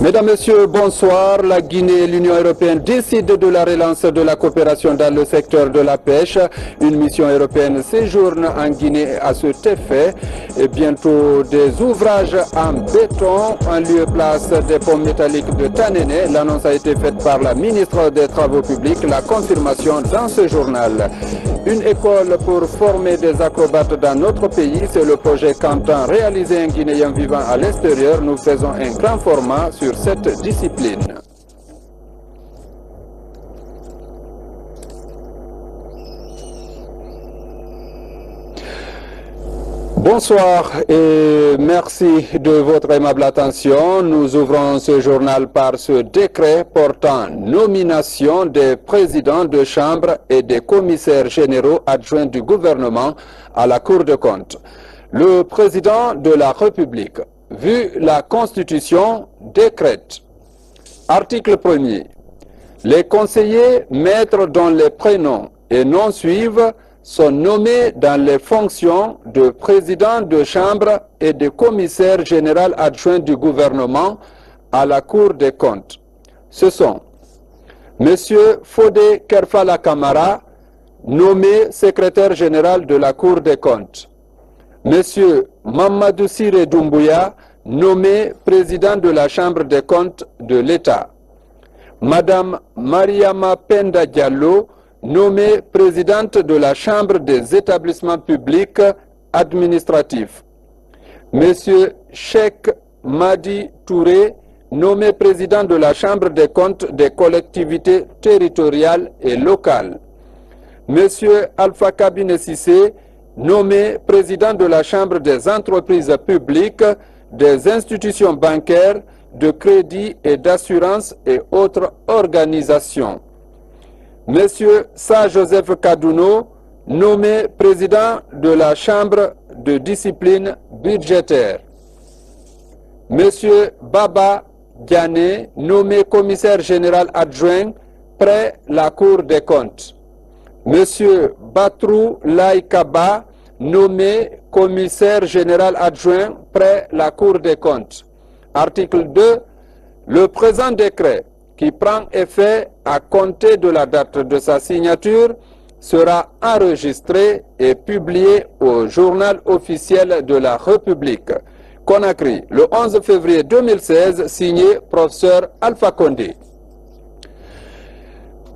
Mesdames, Messieurs, bonsoir. La Guinée et l'Union européenne décident de la relance de la coopération dans le secteur de la pêche. Une mission européenne séjourne en Guinée à cet effet. Et bientôt des ouvrages en béton en lieu place des ponts métalliques de Tanéné. L'annonce a été faite par la ministre des Travaux publics. La confirmation dans ce journal. Une école pour former des acrobates dans notre pays, c'est le projet qu'entend réaliser un Guinéen vivant à l'extérieur. Nous faisons un grand format sur cette discipline. Bonsoir et merci de votre aimable attention. Nous ouvrons ce journal par ce décret portant nomination des présidents de chambre et des commissaires généraux adjoints du gouvernement à la Cour de compte. Le président de la République, vu la Constitution, décrète. Article 1er. Les conseillers maîtres dont les prénoms et noms suivent sont nommés dans les fonctions de président de chambre et de commissaire général adjoint du gouvernement à la Cour des comptes. Ce sont M. Fodé Kerfala Kamara, nommé secrétaire général de la Cour des comptes. M. Mamadou Sire Doumbouya, nommé président de la Chambre des comptes de l'État. Madame Mariama Penda Diallo, nommée présidente de la Chambre des établissements publics administratifs. Monsieur Sheikh Madi Touré, nommé président de la Chambre des comptes des collectivités territoriales et locales. Monsieur Alpha Kabine Sissé, nommé président de la Chambre des entreprises publiques, des institutions bancaires, de crédit et d'assurance et autres organisations. Monsieur Saint-Joseph Kadouno, nommé président de la Chambre de discipline budgétaire. Monsieur Baba Diané, nommé commissaire général adjoint près la Cour des comptes. Monsieur Batrou Laïkaba, nommé commissaire général adjoint près la Cour des comptes. Article 2. Le présent décret qui prend effet à compter de la date de sa signature sera enregistré et publié au journal officiel de la République. Conakry, le 11 février 2016, signé professeur Alpha Condé.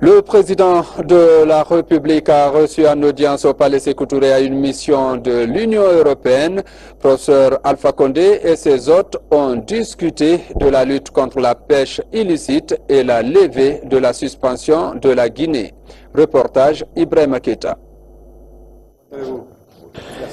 Le président de la République a reçu en audience au Palais Sécoutouré à une mission de l'Union européenne. Professeur Alpha Condé et ses hôtes ont discuté de la lutte contre la pêche illicite et la levée de la suspension de la Guinée. Reportage Ibrahim Keta.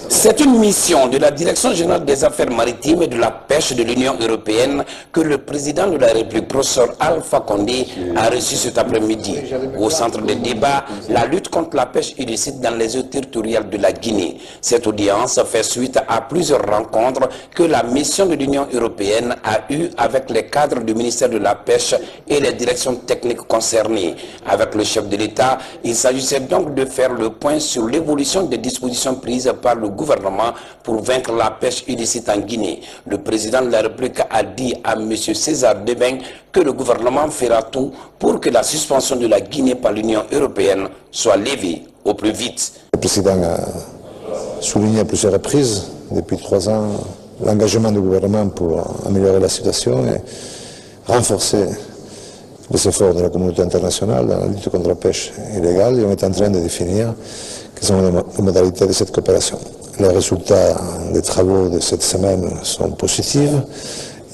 C'est une mission de la Direction générale des affaires maritimes et de la pêche de l'Union européenne que le président de la République, professeur Alpha Condé, a reçu cet après-midi. Au centre des débats, la lutte contre la pêche illicite dans les eaux territoriales de la Guinée. Cette audience fait suite à plusieurs rencontres que la mission de l'Union européenne a eues avec les cadres du ministère de la Pêche et les directions techniques concernées. Avec le chef de l'État, il s'agissait donc de faire le point sur l'évolution des dispositions prises par le gouvernement pour vaincre la pêche illicite en Guinée. Le président de la République a dit à M. César Debeng que le gouvernement fera tout pour que la suspension de la Guinée par l'Union européenne soit levée au plus vite. Le président a souligné à plusieurs reprises depuis trois ans l'engagement du gouvernement pour améliorer la situation et renforcer les efforts de la communauté internationale dans la lutte contre la pêche illégale et on est en train de définir quelles sont les modalités de cette coopération. Les résultats des travaux de cette semaine sont positifs.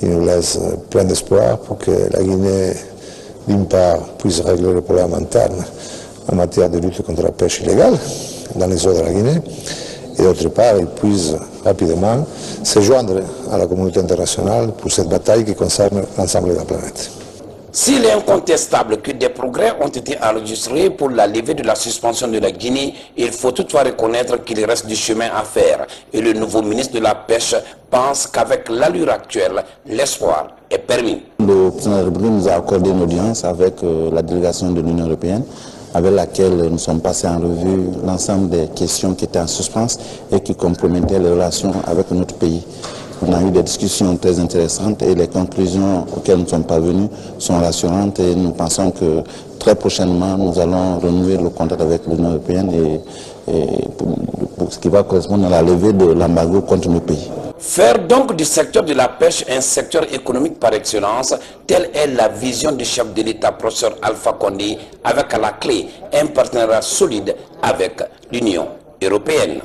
Ils nous laissent plein d'espoir pour que la Guinée, d'une part, puisse régler le problème interne en matière de lutte contre la pêche illégale dans les eaux de la Guinée, et d'autre part, il puisse rapidement se joindre à la communauté internationale pour cette bataille qui concerne l'ensemble de la planète. S'il est incontestable que des progrès ont été enregistrés pour la levée de la suspension de la Guinée, il faut toutefois reconnaître qu'il reste du chemin à faire. Et le nouveau ministre de la Pêche pense qu'avec l'allure actuelle, l'espoir est permis. Le président République nous a accordé une audience avec euh, la délégation de l'Union européenne avec laquelle nous sommes passés en revue l'ensemble des questions qui étaient en suspens et qui compromettaient les relations avec notre pays. On a eu des discussions très intéressantes et les conclusions auxquelles nous sommes parvenus sont rassurantes et nous pensons que très prochainement nous allons renouer le contact avec l'Union européenne et, pour, pour ce qui va correspondre à la levée de l'embargo contre nos pays. Faire donc du secteur de la pêche un secteur économique par excellence, telle est la vision du chef de l'État, professeur Alpha Condé, avec à la clé un partenariat solide avec l'Union européenne.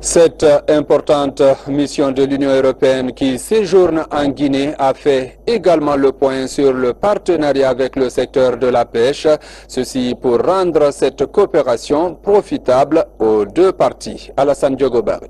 Cette importante mission de l'Union européenne qui séjourne en Guinée a fait également le point sur le partenariat avec le secteur de la pêche, ceci pour rendre cette coopération profitable aux deux parties. Alassane Diogobari.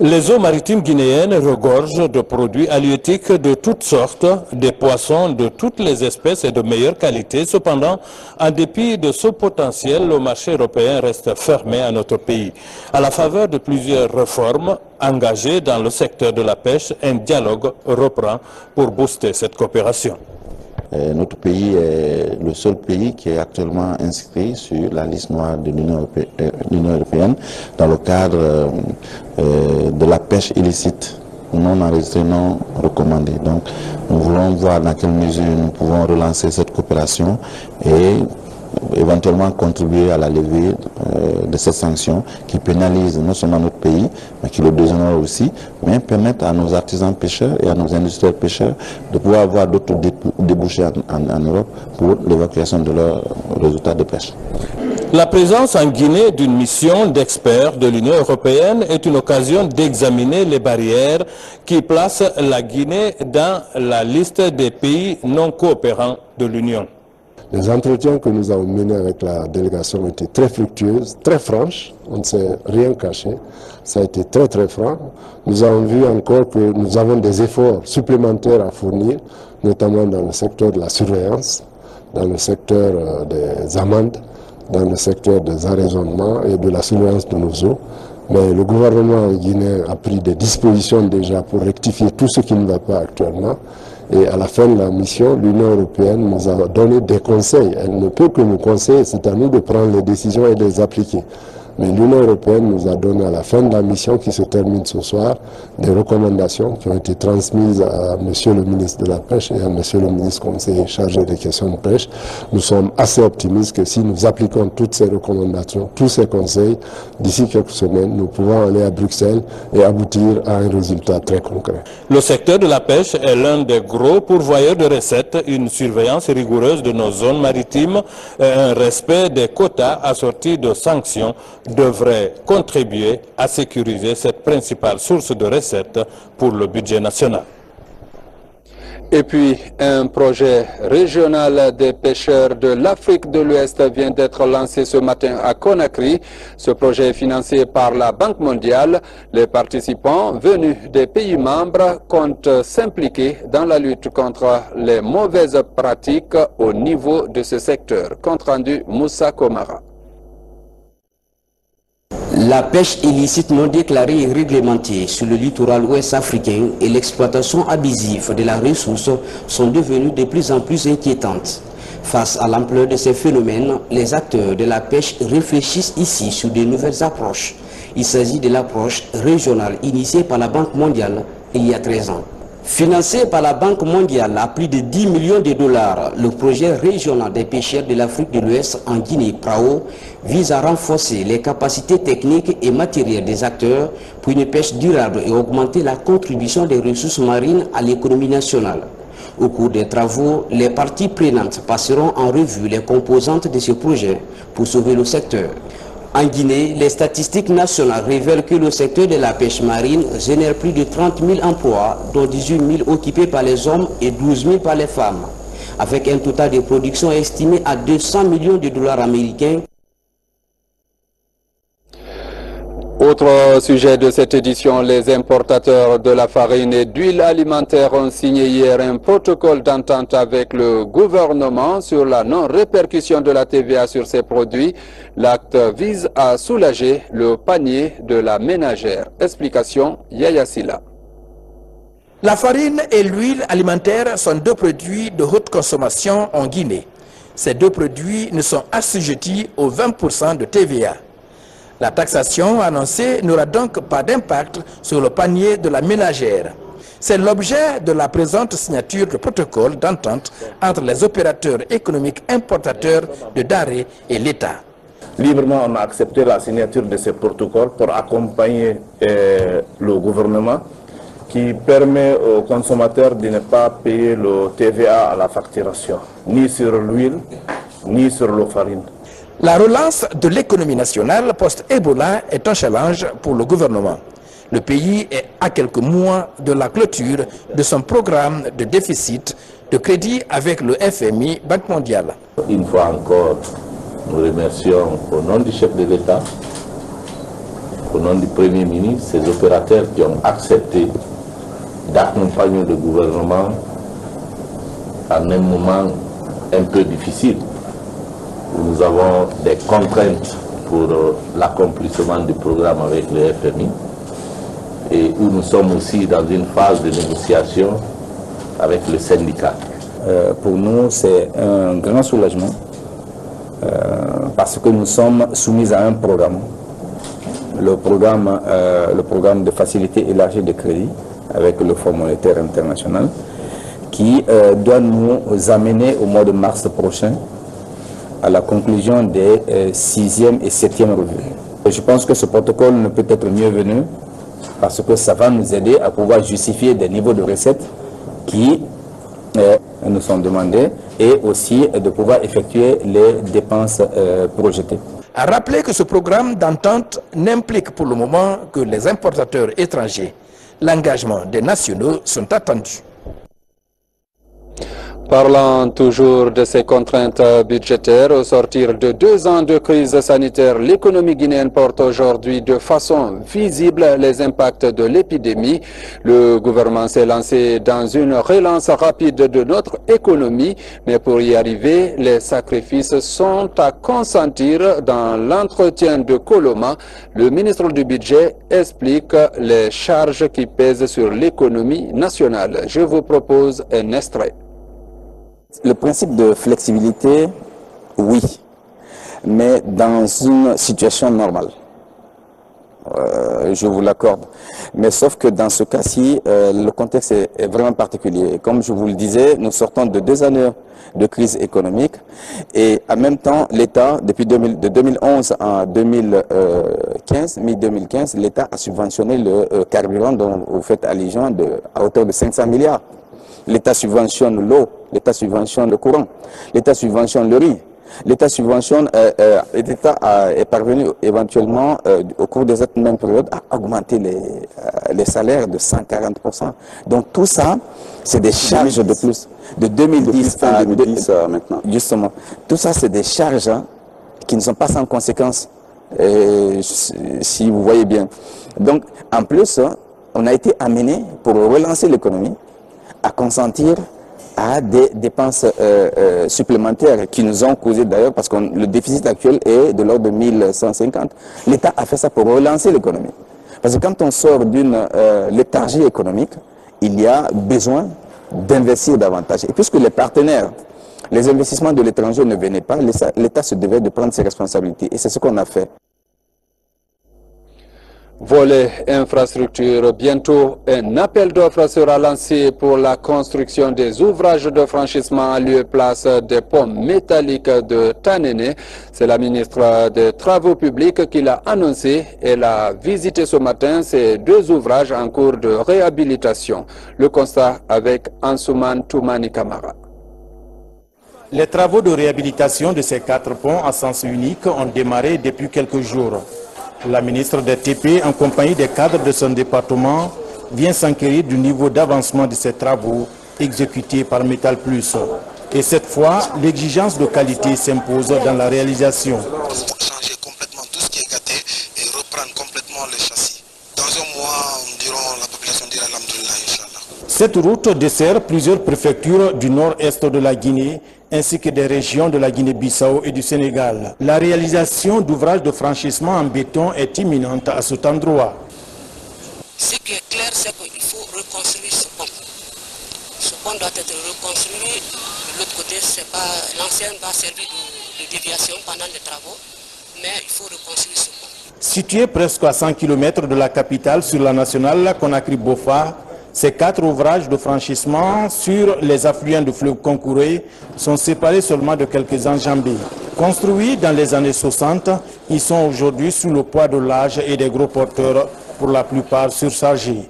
Les eaux maritimes guinéennes regorgent de produits halieutiques de toutes sortes, des poissons de toutes les espèces et de meilleure qualité. Cependant, en dépit de ce potentiel, le marché européen reste fermé à notre pays. À la faveur de plusieurs réformes engagées dans le secteur de la pêche, un dialogue reprend pour booster cette coopération. Notre pays est le seul pays qui est actuellement inscrit sur la liste noire de l'Union européenne, dans le cadre euh, de la pêche illicite non enregistrée, non recommandée. Donc nous voulons voir dans quelle mesure nous pouvons relancer cette coopération et éventuellement contribuer à la levée euh, de ces sanctions qui pénalisent non seulement notre pays, mais qui le déshonore aussi, mais permettent à nos artisans pêcheurs et à nos industriels pêcheurs de pouvoir avoir d'autres débouchés en Europe pour l'évacuation de leurs résultats de pêche. La présence en Guinée d'une mission d'experts de l'Union européenne est une occasion d'examiner les barrières qui placent la Guinée dans la liste des pays non coopérants de l'Union. Les entretiens que nous avons menés avec la délégation ont été très fructueux, très franches, on ne s'est rien caché, ça a été très très franc. Nous avons vu encore que nous avons des efforts supplémentaires à fournir, notamment dans le secteur de la surveillance, dans le secteur euh, des amendes, dans le secteur des arraisonnements et de la surveillance de nos eaux. Mais le gouvernement guinéen a pris des dispositions déjà pour rectifier tout ce qui ne va pas actuellement. Et à la fin de la mission, l'Union européenne nous a donné des conseils. Elle ne peut que nous conseiller, c'est à nous de prendre les décisions et de les appliquer. Mais l'Union européenne nous a donné à la fin de la mission qui se termine ce soir des recommandations qui ont été transmises à Monsieur le ministre de la Pêche et à Monsieur le ministre conseiller chargé des questions de pêche. Nous sommes assez optimistes que si nous appliquons toutes ces recommandations, tous ces conseils, d'ici quelques semaines, nous pouvons aller à Bruxelles et aboutir à un résultat très concret. Le secteur de la pêche est l'un des gros pourvoyeurs de recettes, une surveillance rigoureuse de nos zones maritimes et un respect des quotas assortis de sanctions devrait contribuer à sécuriser cette principale source de recettes pour le budget national. Et puis, un projet régional des pêcheurs de l'Afrique de l'Ouest vient d'être lancé ce matin à Conakry. Ce projet est financé par la Banque mondiale. Les participants venus des pays membres comptent s'impliquer dans la lutte contre les mauvaises pratiques au niveau de ce secteur. Compte rendu Moussa Komara. La pêche illicite non déclarée et réglementée sur le littoral ouest africain et l'exploitation abusive de la ressource sont devenues de plus en plus inquiétantes. Face à l'ampleur de ces phénomènes, les acteurs de la pêche réfléchissent ici sur de nouvelles approches. Il s'agit de l'approche régionale initiée par la Banque mondiale il y a 13 ans. Financé par la Banque mondiale à plus de 10 millions de dollars, le projet régional des pêcheurs de l'Afrique de l'Ouest en Guinée, PRAO, vise à renforcer les capacités techniques et matérielles des acteurs pour une pêche durable et augmenter la contribution des ressources marines à l'économie nationale. Au cours des travaux, les parties prenantes passeront en revue les composantes de ce projet pour sauver le secteur. En Guinée, les statistiques nationales révèlent que le secteur de la pêche marine génère plus de 30 000 emplois, dont 18 000 occupés par les hommes et 12 000 par les femmes, avec un total de production estimé à 200 millions de dollars américains. Autre sujet de cette édition, les importateurs de la farine et d'huile alimentaire ont signé hier un protocole d'entente avec le gouvernement sur la non-répercussion de la TVA sur ces produits. L'acte vise à soulager le panier de la ménagère. Explication Yaya Silla. La farine et l'huile alimentaire sont deux produits de haute consommation en Guinée. Ces deux produits ne sont assujettis aux 20% de TVA. La taxation annoncée n'aura donc pas d'impact sur le panier de la ménagère. C'est l'objet de la présente signature de protocole d'entente entre les opérateurs économiques importateurs de Daré et l'État. Librement, on a accepté la signature de ce protocole pour accompagner euh, le gouvernement qui permet aux consommateurs de ne pas payer le TVA à la facturation, ni sur l'huile, ni sur l'eau farine. La relance de l'économie nationale post-Ebola est un challenge pour le gouvernement. Le pays est à quelques mois de la clôture de son programme de déficit de crédit avec le FMI, Banque mondiale. Une fois encore, nous remercions au nom du chef de l'État, au nom du Premier ministre, ces opérateurs qui ont accepté d'accompagner le gouvernement en un moment un peu difficile nous avons des contraintes pour l'accomplissement du programme avec le FMI et où nous sommes aussi dans une phase de négociation avec le syndicat. Euh, pour nous, c'est un grand soulagement euh, parce que nous sommes soumis à un programme, le programme, euh, le programme de facilité élargie de crédit avec le Fonds monétaire international, qui doit nous amener au mois de mars prochain à la conclusion des sixième et septième revues. Je pense que ce protocole ne peut être mieux venu parce que ça va nous aider à pouvoir justifier des niveaux de recettes qui euh, nous sont demandés et aussi de pouvoir effectuer les dépenses euh, projetées. À rappeler que ce programme d'entente n'implique pour le moment que les importateurs étrangers. L'engagement des nationaux sont attendus. Parlant toujours de ces contraintes budgétaires, au sortir de deux ans de crise sanitaire, l'économie guinéenne porte aujourd'hui de façon visible les impacts de l'épidémie. Le gouvernement s'est lancé dans une relance rapide de notre économie, mais pour y arriver, les sacrifices sont à consentir dans l'entretien de Coloma. Le ministre du Budget explique les charges qui pèsent sur l'économie nationale. Je vous propose un extrait. Le principe de flexibilité, oui, mais dans une situation normale. Euh, je vous l'accorde. Mais sauf que dans ce cas-ci, euh, le contexte est, vraiment particulier. Comme je vous le disais, nous sortons de deux années de crise économique et en même temps, l'État, depuis 2000, de 2011 à 2015, mi-2015, l'État a subventionné le euh, carburant dont vous faites allusion à hauteur de 500 milliards. L'État subventionne l'eau, l'État subventionne le courant, l'État subventionne le riz, l'État subventionne, euh, euh, l'État est parvenu éventuellement euh, au cours de cette même période à augmenter les, les salaires de 140%. Donc tout ça, c'est des charges 2010. de plus. De 2010 à 2010 maintenant. Justement. Tout ça, c'est des charges hein, qui ne sont pas sans conséquences, si vous voyez bien. Donc, en plus, on a été amené, pour relancer l'économie, à consentir à des dépenses euh, euh, supplémentaires qui nous ont causé d'ailleurs parce que le déficit actuel est de l'ordre de 1150. L'État a fait ça pour relancer l'économie. Parce que quand on sort d'une euh, léthargie économique, il y a besoin d'investir davantage. Et puisque les partenaires, les investissements de l'étranger ne venaient pas, l'État se devait de prendre ses responsabilités. Et c'est ce qu'on a fait. Volet infrastructure. Bientôt, un appel d'offres sera lancé pour la construction des ouvrages de franchissement à lieu place des ponts métalliques de Tanene. C'est la ministre des Travaux publics qui l'a annoncé. Elle a visité ce matin ces deux ouvrages en cours de réhabilitation. Le constat avec Ansouman Toumani Kamara. Les travaux de réhabilitation de ces quatre ponts à sens unique ont démarré depuis quelques jours. La ministre des TP, en compagnie des cadres de son département, vient s'enquérir du niveau d'avancement de ces travaux exécutés par Metal Plus. Et cette fois, l'exigence de qualité s'impose dans la réalisation. Changer complètement tout ce qui est gâté et reprendre complètement les châssis. Dans un mois, la population dira. Cette route dessert plusieurs préfectures du nord-est de la Guinée ainsi que des régions de la Guinée-Bissau et du Sénégal. La réalisation d'ouvrages de franchissement en béton est imminente à cet endroit. Ce qui est clair, c'est qu'il faut reconstruire ce pont. Ce pont doit être reconstruit. De l'autre côté, l'ancien va servir de, de déviation pendant les travaux, mais il faut reconstruire ce pont. Situé presque à 100 km de la capitale sur la nationale Conakry-Bofa, ces quatre ouvrages de franchissement sur les affluents du fleuve Concouré sont séparés seulement de quelques enjambées. Construits dans les années 60, ils sont aujourd'hui sous le poids de l'âge et des gros porteurs, pour la plupart surchargés.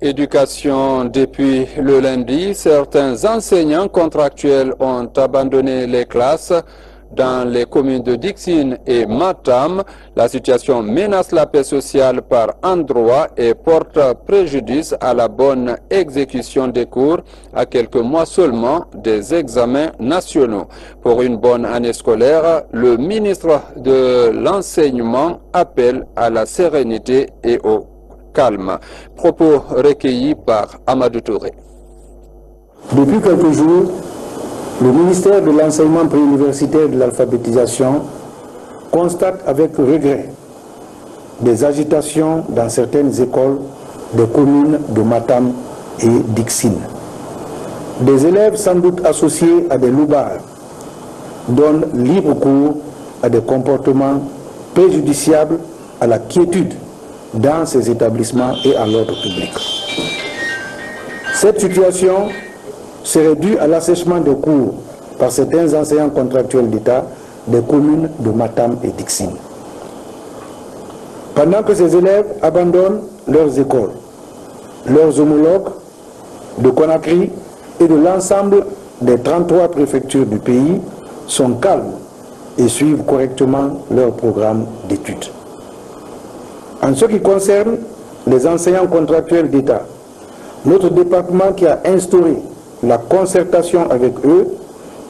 Éducation depuis le lundi, certains enseignants contractuels ont abandonné les classes dans les communes de Dixine et Matam. La situation menace la paix sociale par endroits et porte préjudice à la bonne exécution des cours à quelques mois seulement des examens nationaux. Pour une bonne année scolaire, le ministre de l'Enseignement appelle à la sérénité et au calme. Propos recueillis par Amadou Touré. Depuis quelques jours, le ministère de l'enseignement préuniversitaire de l'alphabétisation constate avec regret des agitations dans certaines écoles des communes de Matam et Dixine. Des élèves sans doute associés à des loubards donnent libre cours à des comportements préjudiciables à la quiétude dans ces établissements et à l'ordre public. Cette situation serait due à l'assèchement des cours par certains enseignants contractuels d'État des communes de Matam et Dixine. Pendant que ces élèves abandonnent leurs écoles, leurs homologues de Conakry et de l'ensemble des 33 préfectures du pays sont calmes et suivent correctement leur programme d'études. En ce qui concerne les enseignants contractuels d'État, notre département qui a instauré la concertation avec eux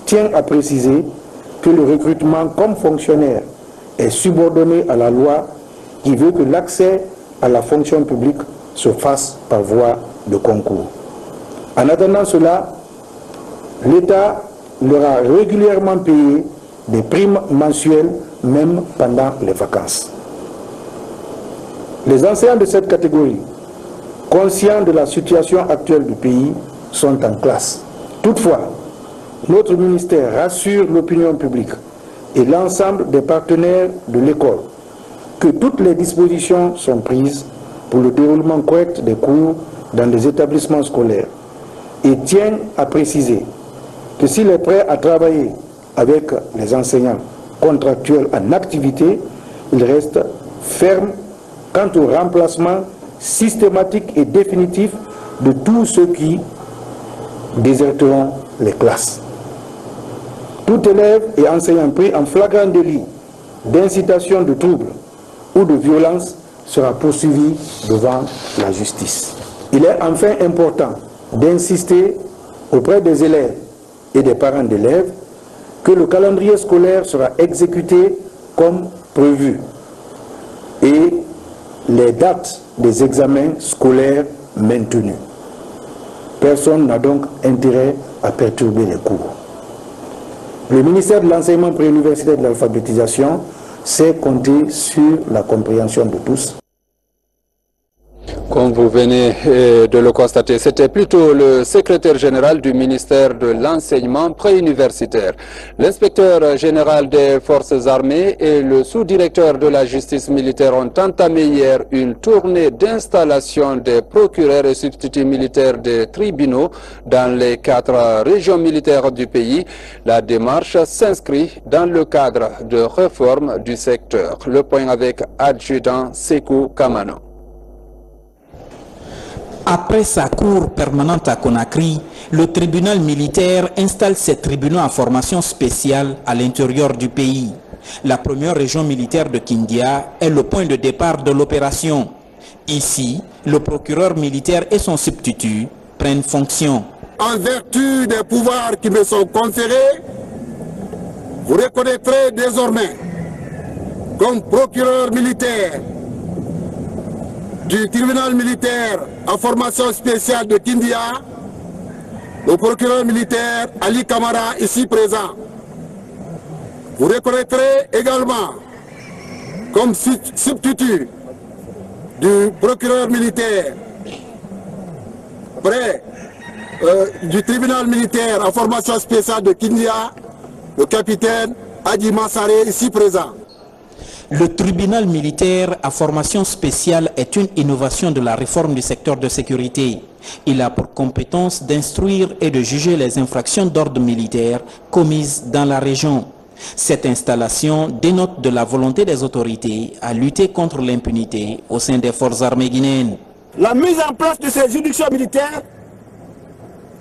tient à préciser que le recrutement comme fonctionnaire est subordonné à la loi qui veut que l'accès à la fonction publique se fasse par voie de concours. En attendant cela, l'État leur a régulièrement payé des primes mensuelles même pendant les vacances. Les enseignants de cette catégorie, conscients de la situation actuelle du pays, sont en classe. Toutefois, notre ministère rassure l'opinion publique et l'ensemble des partenaires de l'école que toutes les dispositions sont prises pour le déroulement correct des cours dans les établissements scolaires et tient à préciser que s'il est prêt à travailler avec les enseignants contractuels en activité, il reste ferme quant au remplacement systématique et définitif de tous ceux qui déserteront les classes. Tout élève et enseignant pris en flagrant délit d'incitation de troubles ou de violence sera poursuivi devant la justice. Il est enfin important d'insister auprès des élèves et des parents d'élèves que le calendrier scolaire sera exécuté comme prévu et les dates des examens scolaires maintenues. Personne n'a donc intérêt à perturber les cours. Le ministère de l'enseignement préuniversitaire de l'alphabétisation sait compter sur la compréhension de tous. Comme vous venez euh, de le constater, c'était plutôt le secrétaire général du ministère de l'enseignement préuniversitaire. L'inspecteur général des forces armées et le sous-directeur de la justice militaire ont entamé hier une tournée d'installation des procureurs et substituts militaires des tribunaux dans les quatre régions militaires du pays. La démarche s'inscrit dans le cadre de réforme du secteur. Le point avec adjudant Sekou Kamano. Après sa cour permanente à Conakry, le tribunal militaire installe ses tribunaux en formation spéciale à l'intérieur du pays. La première région militaire de Kindia est le point de départ de l'opération. Ici, le procureur militaire et son substitut prennent fonction. En vertu des pouvoirs qui me sont conférés, vous reconnaîtrez désormais comme procureur militaire du tribunal militaire en formation spéciale de Kindia, le procureur militaire Ali Kamara, ici présent. Vous reconnaîtrez également comme substitut du procureur militaire près euh, du tribunal militaire en formation spéciale de Kindia, le capitaine Adi Massaré, ici présent. Le tribunal militaire à formation spéciale est une innovation de la réforme du secteur de sécurité. Il a pour compétence d'instruire et de juger les infractions d'ordre militaire commises dans la région. Cette installation dénote de la volonté des autorités à lutter contre l'impunité au sein des forces armées guinéennes. La mise en place de ces juridictions militaires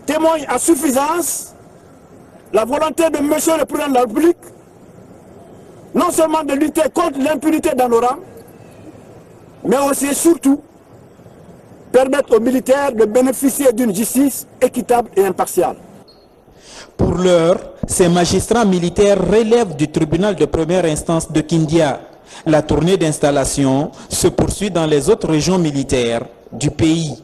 témoigne à suffisance la volonté de M. le Président de la République non seulement de lutter contre l'impunité dans nos rangs, mais aussi et surtout permettre aux militaires de bénéficier d'une justice équitable et impartiale. Pour l'heure, ces magistrats militaires relèvent du tribunal de première instance de Kindia. La tournée d'installation se poursuit dans les autres régions militaires du pays.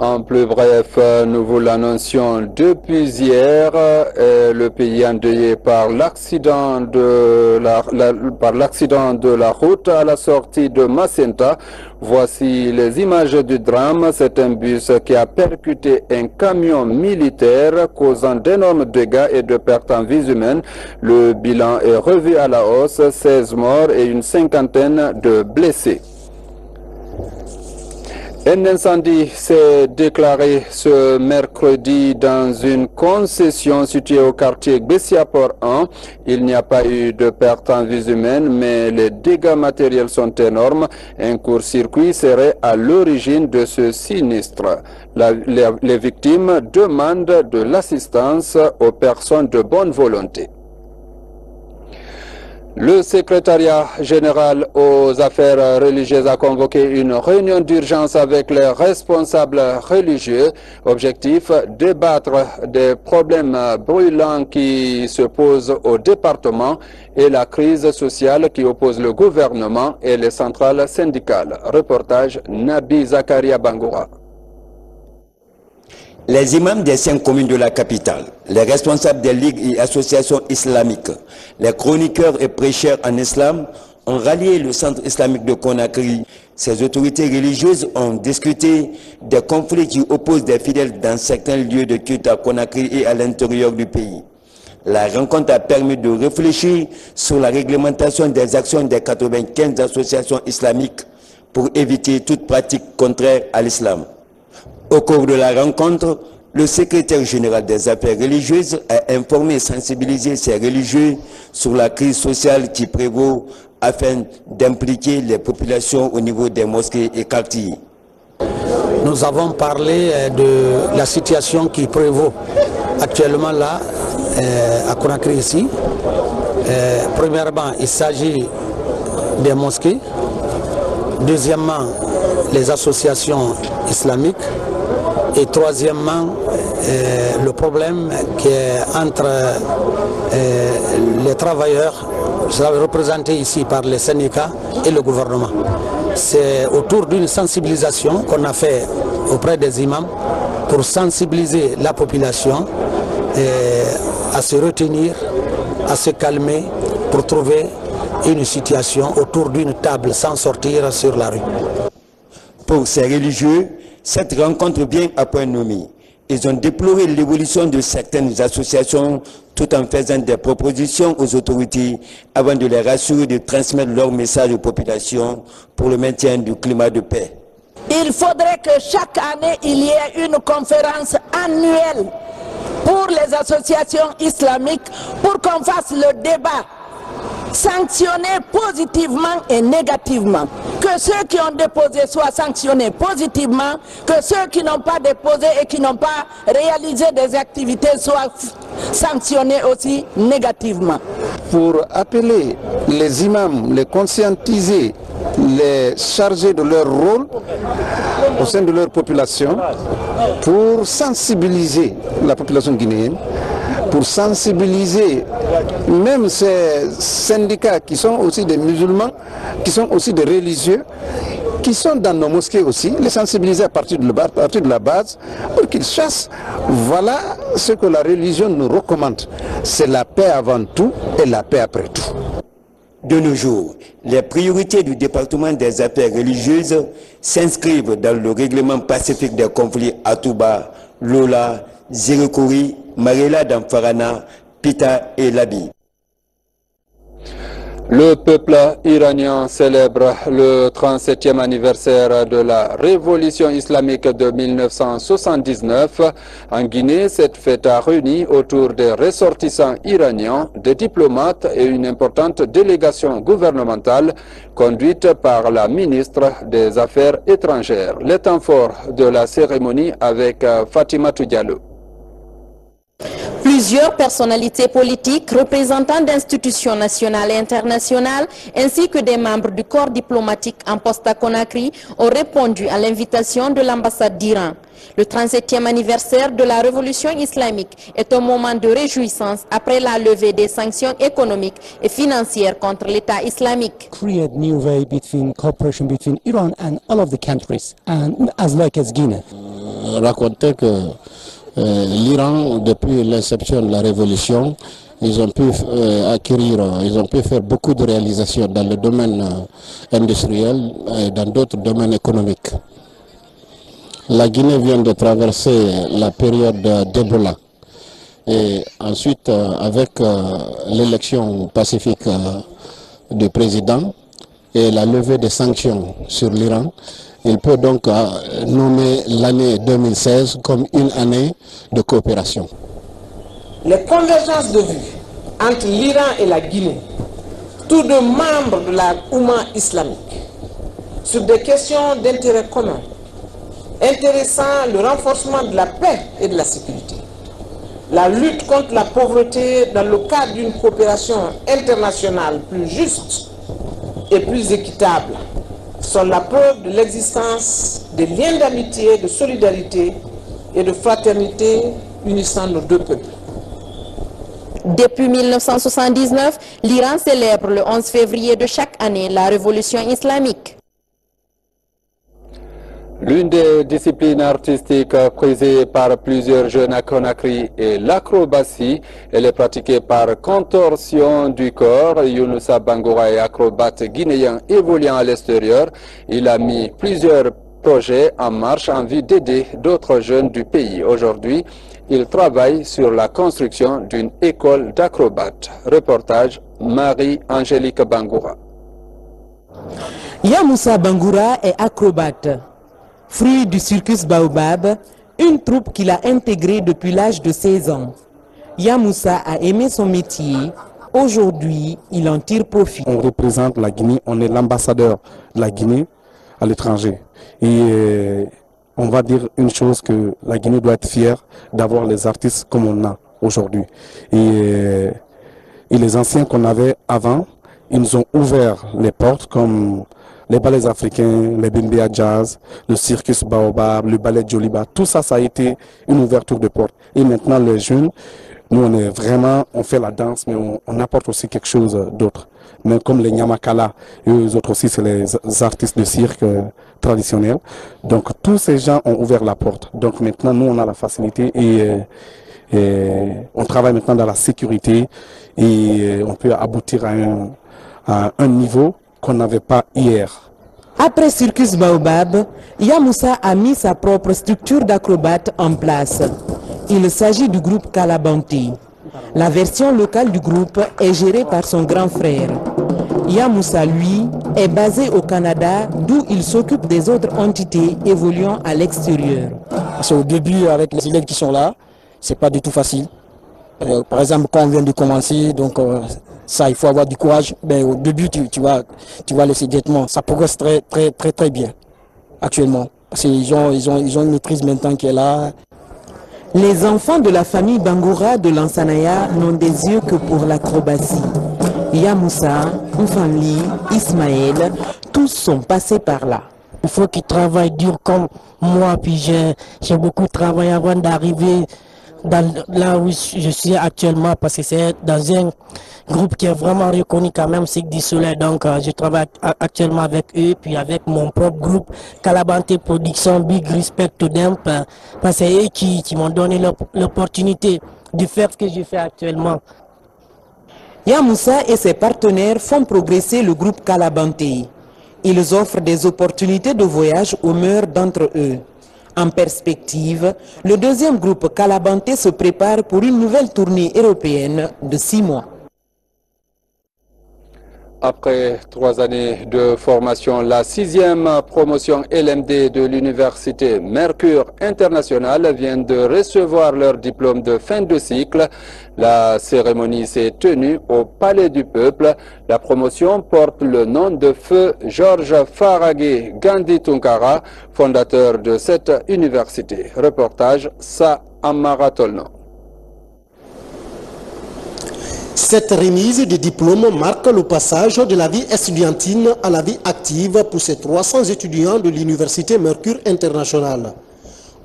En plus bref, nous vous l'annoncions depuis hier, le pays endeuillé par l'accident de la, de la route à la sortie de Macenta. Voici les images du drame. C'est un bus qui a percuté un camion militaire causant d'énormes dégâts et de pertes en vies humaines. Le bilan est revu à la hausse, 16 morts et une cinquantaine de blessés. Un incendie s'est déclaré ce mercredi dans une concession située au quartier Bessiaport 1. Il n'y a pas eu de perte en vies humaines, mais les dégâts matériels sont énormes. Un court-circuit serait à l'origine de ce sinistre. Les victimes demandent de l'assistance aux personnes de bonne volonté. Le secrétariat général aux affaires religieuses a convoqué une réunion d'urgence avec les responsables religieux. Objectif, débattre des problèmes brûlants qui se posent au département et la crise sociale qui oppose le gouvernement et les centrales syndicales. Reportage Nabi Zakaria Bangoura. Les imams des cinq communes de la capitale, les responsables des ligues et associations islamiques, les chroniqueurs et prêcheurs en islam ont rallié le centre islamique de Conakry. Ces autorités religieuses ont discuté des conflits qui opposent des fidèles dans certains lieux de culte à Conakry et à l'intérieur du pays. La rencontre a permis de réfléchir sur la réglementation des actions des 95 associations islamiques pour éviter toute pratique contraire à l'islam. Au cours de la rencontre, le secrétaire général des affaires religieuses a informé et sensibilisé ces religieux sur la crise sociale qui prévaut afin d'impliquer les populations au niveau des mosquées et quartiers. Nous avons parlé euh, de la situation qui prévaut actuellement là, euh, à Conakry ici. Euh, premièrement, il s'agit des mosquées. Deuxièmement, les associations islamiques. Et troisièmement, euh, le problème qui est entre euh, les travailleurs, cela est représenté ici par les syndicats et le gouvernement. C'est autour d'une sensibilisation qu'on a fait auprès des imams pour sensibiliser la population euh, à se retenir, à se calmer pour trouver une situation autour d'une table sans sortir sur la rue. Pour ces religieux, cette rencontre vient à point nommé. Ils ont déploré l'évolution de certaines associations tout en faisant des propositions aux autorités avant de les rassurer de transmettre leur message aux populations pour le maintien du climat de paix. Il faudrait que chaque année, il y ait une conférence annuelle pour les associations islamiques pour qu'on fasse le débat sanctionner positivement et négativement. Que ceux qui ont déposé soient sanctionnés positivement, que ceux qui n'ont pas déposé et qui n'ont pas réalisé des activités soient sanctionnés aussi négativement. Pour appeler les imams, les conscientiser, les charger de leur rôle au sein de leur population, pour sensibiliser la population guinéenne, pour sensibiliser même ces syndicats qui sont aussi des musulmans, qui sont aussi des religieux, qui sont dans nos mosquées aussi, les sensibiliser à partir de la, base pour qu'ils chassent. Voilà ce que la religion nous recommande. C'est la paix avant tout et la paix après tout. De nos jours, les priorités du département des affaires religieuses s'inscrivent dans le règlement pacifique des conflits à Touba, Lola, Zirikuri, Marela Damfarana, Pita et Labi. Le peuple iranien célèbre le 37e anniversaire de la révolution islamique de 1979. En Guinée, cette fête a réuni autour des ressortissants iraniens, des diplomates et une importante délégation gouvernementale conduite par la ministre des Affaires étrangères. Le temps fort de la cérémonie avec Fatima Diallo. Plusieurs personnalités politiques, représentants d'institutions nationales et internationales, ainsi que des membres du corps diplomatique en poste à Conakry ont répondu à l'invitation de l'ambassade d'Iran. Le 37e anniversaire de la révolution islamique est un moment de réjouissance après la levée des sanctions économiques et financières contre l'État islamique. create new way between cooperation between Iran and all of the countries, and as like as Guinea. raconter que l'Iran, depuis l'inception de la révolution, ils ont pu euh, acquérir, euh, ils ont pu faire beaucoup de réalisations dans le domaine euh, industriel et dans d'autres domaines économiques. La Guinée vient de traverser la période euh, d'Ebola. Et ensuite, euh, avec euh, l'élection pacifique euh, du président et la levée des sanctions sur l'Iran, il peut donc euh, nommer l'année 2016 comme une année de coopération. Les convergences de vues entre l'Iran et la Guinée, tous deux membres de la Oumma islamique, sur des questions d'intérêt commun, intéressant le renforcement de la paix et de la sécurité, la lutte contre la pauvreté dans le cadre d'une coopération internationale plus juste et plus équitable, sont la preuve de l'existence des liens d'amitié, de solidarité et de fraternité unissant nos deux peuples. Depuis 1979, l'Iran célèbre le 11 février de chaque année la révolution islamique. L'une des disciplines artistiques prisées par plusieurs jeunes à Conakry est l'acrobatie. Elle est pratiquée par contorsion du corps. Younoussa Bangoura est acrobate guinéen évoluant à l'extérieur. Il a mis plusieurs projets en marche en vue d'aider d'autres jeunes du pays. Aujourd'hui, il travaille sur la construction d'une école d'acrobates. Reportage Marie-Angélique Bangoura. Yamoussa Bangoura est acrobate. Fruit du circus Baobab, une troupe qu'il a intégrée depuis l'âge de 16 ans. Yamoussa a aimé son métier. Aujourd'hui, il en tire profit. On représente la Guinée, on est l'ambassadeur de la Guinée à l'étranger. Et euh, on va dire une chose que la Guinée doit être fière d'avoir les artistes comme on a aujourd'hui. Et, euh, et les anciens qu'on avait avant, ils nous ont ouvert les portes comme les ballets africains, les Bimbia Jazz, le circus Baobab, le ballet Joliba, tout ça, ça a été une ouverture de porte. Et maintenant, les jeunes, nous, on est vraiment, on fait la danse, mais on, apporte aussi quelque chose d'autre. Mais comme les Nyamakala, eux autres aussi, c'est les artistes de cirque euh, traditionnels. Donc, tous ces gens ont ouvert la porte. Donc, maintenant, nous, on a la facilité et, euh, on travaille maintenant dans la sécurité et euh, on peut aboutir à un, à un niveau qu'on n'avait pas hier. Après Circus Baobab, Yamoussa a mis sa propre structure d'acrobate en place. Il s'agit du groupe Kalabanti. La version locale du groupe est gérée par son grand frère. Yamoussa, lui, est basé au Canada, d'où il s'occupe des autres entités évoluant à l'extérieur. Parce qu'au début, avec les élèves qui sont là, c'est pas du tout facile. Euh, par exemple, quand on vient de commencer, donc euh, ça, il faut avoir du courage. Mais au début, tu, tu vas, tu vas laisser directement. Ça progresse très, très, très, très bien actuellement. Parce qu'ils ont, ils ont, ils ont une maîtrise maintenant qui est là. Les enfants de la famille Bangoura de l'Ansanaya n'ont des yeux que pour l'acrobatie. Yamoussa, Mfanli, Ismaël, tous sont passés par là. Il faut qu'ils travaillent dur comme moi, puis j'ai beaucoup travaillé avant d'arriver là où je suis actuellement, parce que c'est dans un groupe qui est vraiment reconnu quand même, c'est du Soleil. Donc euh, je travaille actuellement avec eux, puis avec mon propre groupe, Calabante Production, Big Respect to parce que c'est eux qui, m'ont donné l'op- l'opportunité de faire ce que je fais actuellement. Yamoussa et ses partenaires font progresser le groupe Kalabante. Ils offrent des opportunités de voyage aux mœurs d'entre eux. En perspective, le deuxième groupe Kalabante se prépare pour une nouvelle tournée européenne de six mois. Après trois années de formation, la sixième promotion LMD de l'université Mercure International vient de recevoir leur diplôme de fin de cycle. La cérémonie s'est tenue au Palais du Peuple. La promotion porte le nom de feu Georges Faragé Gandhi Tunkara, fondateur de cette université. Reportage Sa Amaratolno. Cette remise de diplôme marque le passage de la vie estudiantine à la vie active pour ces 300 étudiants de l'Université Mercure International.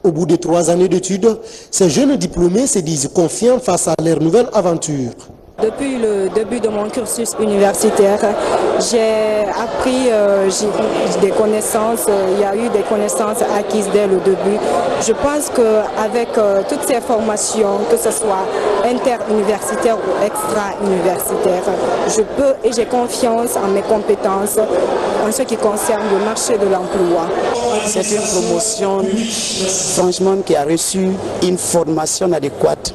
Au bout de trois années d'études, ces jeunes diplômés se disent confiants face à leur nouvelle aventure. Depuis le début de mon cursus universitaire, j'ai appris euh, des connaissances, il y a eu des connaissances acquises dès le début. Je pense qu'avec euh, toutes ces formations, que ce soit interuniversitaire ou extra-universitaire, je peux et j'ai confiance en mes compétences en ce qui concerne le marché de l'emploi. C'est une promotion, franchement, qui a reçu une formation adéquate.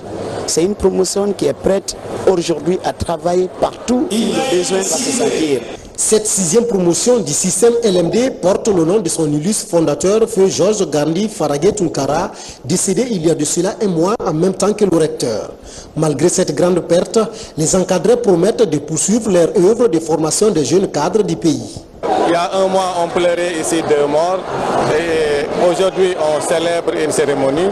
C'est une promotion qui est prête aujourd'hui à travailler partout où le besoin va se sentir. Cette sixième promotion du système LMD porte le nom de son illustre fondateur, feu Georges Gandhi Faragé Tunkara, décédé il y a de cela un mois en même temps que le recteur. Malgré cette grande perte, les encadrés promettent de poursuivre leur œuvre de formation des jeunes cadres du pays. Il y a un mois, on pleurait ici deux morts et aujourd'hui, on célèbre une cérémonie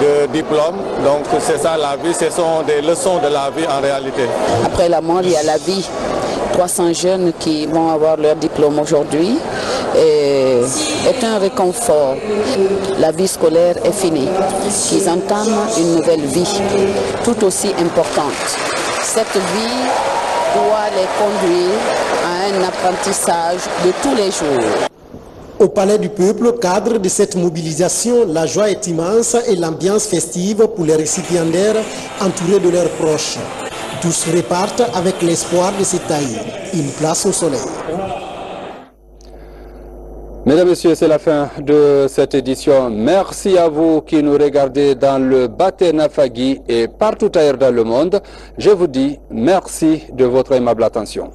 de diplôme. Donc c'est ça la vie, ce sont des leçons de la vie en réalité. Après la mort, il y a la vie. 300 jeunes qui vont avoir leur diplôme aujourd'hui est un réconfort. La vie scolaire est finie. Ils entament une nouvelle vie, tout aussi importante. Cette vie doit les conduire un apprentissage de tous les jours. Au Palais du Peuple, cadre de cette mobilisation, la joie est immense et l'ambiance festive pour les récipiendaires entourés de leurs proches. Tous repartent avec l'espoir de se tailler une place au soleil. Mesdames, Messieurs, c'est la fin de cette édition. Merci à vous qui nous regardez dans le Baté Nafagui et partout ailleurs dans le monde. Je vous dis merci de votre aimable attention.